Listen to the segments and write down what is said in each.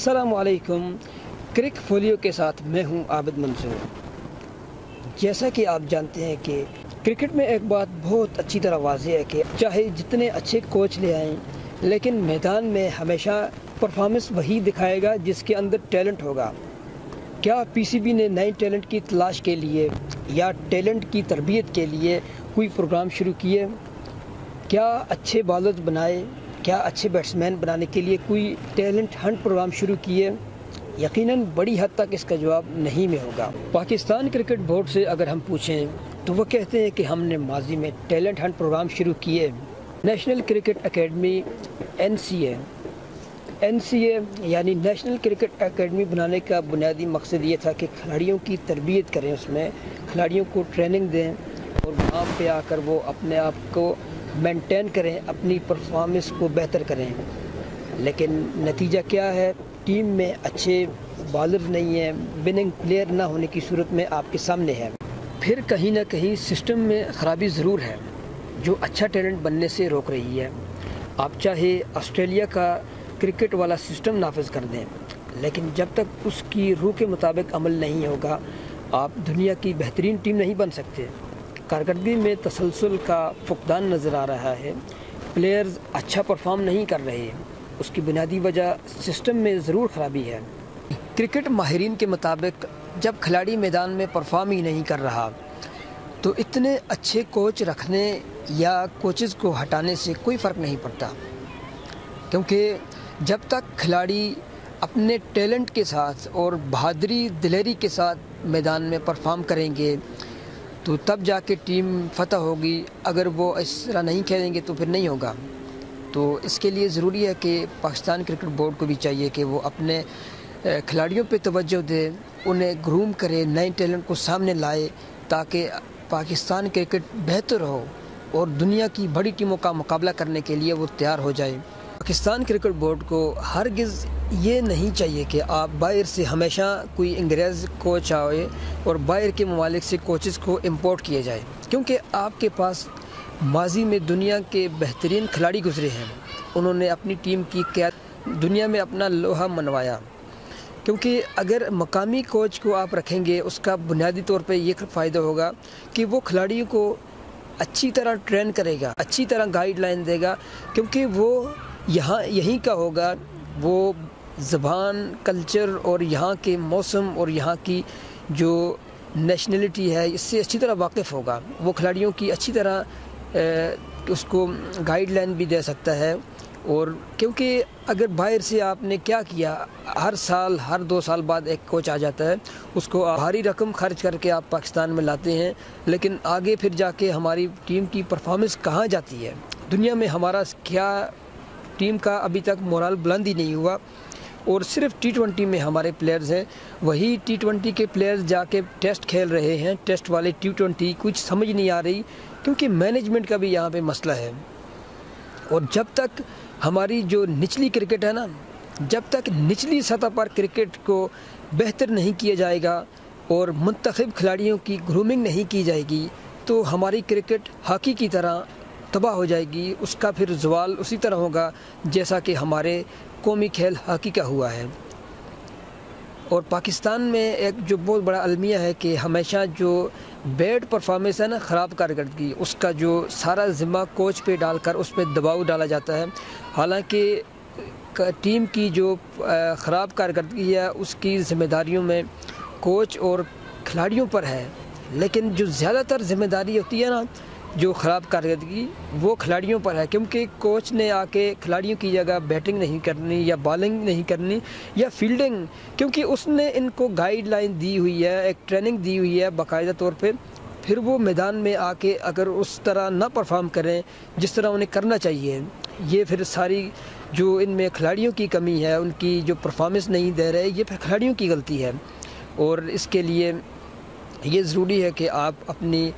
السلام علیکم۔ کرک فولیو کے ساتھ میں ہوں عابد منصور۔ جیسا کہ آپ جانتے ہیں کہ کرکٹ میں ایک بات بہت اچھی طرح واضح ہے کہ چاہے جتنے اچھے کوچ لے آئیں، لیکن میدان میں ہمیشہ پرفارمنس وہی دکھائے گا جس کے اندر ٹیلنٹ ہوگا۔ کیا پی سی بی نے نئے ٹیلنٹ کی تلاش کے لیے یا ٹیلنٹ کی تربیت کے لیے کوئی پروگرام شروع کیے؟ کیا اچھے بالرز بنائے؟ کیا اچھے بیٹسمین بنانے کے لیے کوئی ٹیلنٹ ہنٹ پروگرام شروع کیے؟ یقیناً بڑی حد تک اس کا جواب نہیں میں ہوگا۔ پاکستان کرکٹ بورڈ سے اگر ہم پوچھیں، تو وہ کہتے ہیں کہ ہم نے ماضی میں ٹیلنٹ ہنٹ پروگرام شروع کیے۔ National cricket academy N C A N C A یعنی نیشنل کرکٹ اکیڈمی بنانے کا بنیادی مقصد یہ تھا کہ کھلاڑیوں کی تربیت کریں، اس میں کھلاڑیوں کو ٹریننگ دیں اور وہاں پہ آ کر وہ اپنے آپ کو مینٹین کریں، اپنی پرفارمنس کو بہتر کریں۔ لیکن نتیجہ کیا ہے؟ ٹیم میں اچھے بالر نہیں ہیں وننگ پلیئر نہ ہونے کی صورت میں آپ کے سامنے ہے۔ پھر کہیں نہ کہیں سسٹم میں خرابی ضرور ہے، جو اچھا ٹیلنٹ بننے سے روک رہی ہے۔ آپ چاہے آسٹریلیا کا کرکٹ والا سسٹم نافذ کر دیں، لیکن جب تک اس کی روح کے مطابق عمل نہیں ہوگا، آپ دنیا کی بہترین ٹیم نہیں بن سکتے۔ کارکردگی میں تسلسل کا فقدان نظر آ رہا ہے۔ پلیئرز اچھا پرفارم نہیں کر رہے۔ اس کی بنیادی وجہ سسٹم میں ضرور خرابی ہے۔ کرکٹ ماہرین کے مطابق جب کھلاڑی میدان میں پرفارم ہی نہیں کر رہا، تو اتنے اچھے کوچ رکھنے یا کوچز کو ہٹانے سے کوئی فرق نہیں پڑتا۔ کیونکہ جب تک کھلاڑی اپنے ٹیلنٹ کے ساتھ اور بہادری دلیری کے ساتھ میدان میں پرفارم کریں گے تو تب جا کے ٹیم فتح ہوگی۔ اگر وہ اس طرح نہیں کھیلیں گے تو پھر نہیں ہوگا۔ تو اس کے لیے ضروری ہے کہ پاکستان کرکٹ بورڈ کو بھی چاہیے کہ وہ اپنے کھلاڑیوں پہ توجہ دے، انہیں گروم کرے، نئے ٹیلنٹ کو سامنے لائے تاکہ پاکستان کرکٹ بہتر ہو اور دنیا کی بڑی ٹیموں کا مقابلہ کرنے کے لیے وہ تیار ہو جائے۔ پاکستان کرکٹ بورڈ کو ہرگز یہ نہیں چاہیے کہ آپ باہر سے ہمیشہ کوئی انگریز کوچ آئے اور باہر کے ممالک سے کوچز کو امپورٹ کیے جائے، کیونکہ آپ کے پاس ماضی میں دنیا کے بہترین کھلاڑی گزرے ہیں۔ انہوں نے اپنی ٹیم کی قیادت، دنیا میں اپنا لوہا منوایا۔ کیونکہ اگر مقامی کوچ کو آپ رکھیں گے، اس کا بنیادی طور پہ یہ فائدہ ہوگا کہ وہ کھلاڑیوں کو اچھی طرح ٹرین کرے گا، اچھی طرح گائیڈ لائن دے گا، کیونکہ وہ یہاں یہیں کا ہوگا، وہ زبان کلچر اور یہاں کے موسم اور یہاں کی جو نیشنلٹی ہے، اس سے اچھی طرح واقف ہوگا۔ وہ کھلاڑیوں کی اچھی طرح اس کو گائیڈ لائن بھی دے سکتا ہے۔ اور کیونکہ اگر باہر سے آپ نے کیا کیا، ہر سال، ہر دو سال بعد ایک کوچ آ جاتا ہے۔ اس کو بھاری رقم خرچ کر کے آپ پاکستان میں لاتے ہیں۔ لیکن آگے پھر جا کے ہماری ٹیم کی پرفارمنس کہاں جاتی ہے؟ دنیا میں ہمارا کیا ٹیم کا ابھی تک مورال بلند ہی نہیں ہوا اور صرف ٹی ٹونٹی میں ہمارے پلیئرز ہیں۔ وہی ٹی ٹونٹی کے پلیئرز جا کے ٹیسٹ کھیل رہے ہیں۔ ٹیسٹ والے ٹی ٹونٹی کچھ سمجھ نہیں آ رہی کیونکہ مینجمنٹ کا بھی یہاں پہ مسئلہ ہے۔ اور جب تک ہماری جو نچلی کرکٹ ہے نا، جب تک نچلی سطح پر کرکٹ کو بہتر نہیں کیا جائے گا اور منتخب کھلاڑیوں کی گرومنگ نہیں کی جائے گی، تو ہماری کرکٹ ہاکی کی طرح تباہ ہو جائے گی، اس کا پھر زوال اسی طرح ہوگا جیسا کہ ہمارے قومی کھیل ہاکی کا ہوا ہے۔ اور پاکستان میں ایک جو بہت بڑا المیہ ہے کہ ہمیشہ جو بیڈ پرفارمنس ہے نا، خراب کارکردگی، اس کا جو سارا ذمہ کوچ پہ ڈال کر اس پہ دباؤ ڈالا جاتا ہے۔ حالانکہ ٹیم کی جو خراب کارکردگی ہے، اس کی ذمہ داریوں میں کوچ اور کھلاڑیوں پر ہے۔ لیکن جو زیادہ تر ذمہ داری ہوتی ہے نا جو خراب کارکردگی وہ کھلاڑیوں پر ہے، کیونکہ کوچ نے آ کے کھلاڑیوں کی جگہ بیٹنگ نہیں کرنی یا بالنگ نہیں کرنی یا فیلڈنگ کیونکہ اس نے ان کو گائیڈ لائن دی ہوئی ہے، ایک ٹریننگ دی ہوئی ہے باقاعدہ طور پہ۔ پھر وہ میدان میں آ کے اگر اس طرح نہ پرفارم کریں جس طرح انہیں کرنا چاہیے، یہ پھر ساری جو ان میں کھلاڑیوں کی کمی ہے، ان کی جو پرفارمنس نہیں دے رہے، یہ پھر کھلاڑیوں کی غلطی ہے۔ اور اس کے لیے یہ ضروری ہے کہ آپ اپنی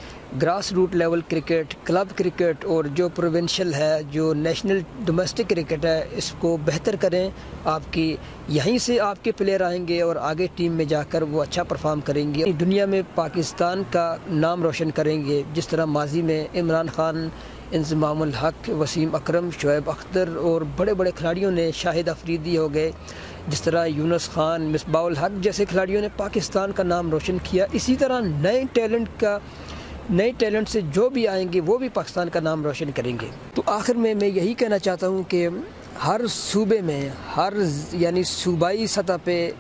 grass root level cricket, club cricket اور جو پروونشل ہے، جو نیشنل ڈومیسٹک کرکٹ ہے، اس کو بہتر کریں۔ آپ کی یہیں سے آپ کے پلیئر آئیں گے اور آگے ٹیم میں جا کر وہ اچھا پرفارم کریں گے۔ دنیا میں پاکستان کا نام روشن کریں گے، جس طرح ماضی میں عمران خان، انضمام الحق، وسیم اکرم، شعیب اختر اور بڑے بڑے کھلاڑیوں نے شاہد افریدی ہو گئے۔ جس طرح یونس خان، مصباح الحق جیسے کھلاڑیوں نے پاکستان کا نام روشن کیا، اسی طرح نئے ٹیلنٹ کا، نئے ٹیلنٹ سے جو بھی آئیں گے، وہ بھی پاکستان کا نام روشن کریں گے۔ تو آخر میں میں یہی کہنا چاہتا ہوں کہ ہر صوبے میں، ہر یعنی صوبائی سطح پہ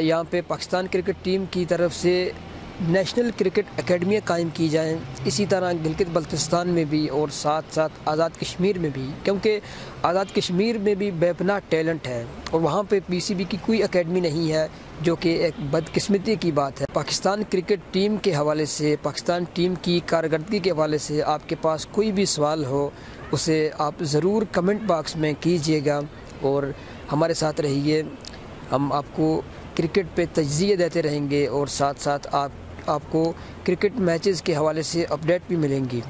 یہاں پہ پاکستان کرکٹ ٹیم کی طرف سے نیشنل کرکٹ اکیڈمیاں قائم کی جائیں۔ اسی طرح گلگت بلتستان میں بھی اور ساتھ ساتھ آزاد کشمیر میں بھی، کیونکہ آزاد کشمیر میں بھی بے پناہ ٹیلنٹ ہے۔ اور وہاں پہ پی سی بی کی کوئی اکیڈمی نہیں ہے، جو کہ ایک بدقسمتی کی بات ہے۔ پاکستان کرکٹ ٹیم کے حوالے سے، پاکستان ٹیم کی کارکردگی کے حوالے سے آپ کے پاس کوئی بھی سوال ہو، اسے آپ ضرور کمنٹ باکس میں کیجیے گا۔ اور ہمارے ساتھ رہیے۔ ہم آپ کو کرکٹ پہ تجزیے دیتے رہیں گے اور ساتھ ساتھ آپ آپ کو کرکٹ میچز کے حوالے سے اپڈیٹ بھی ملیں گی۔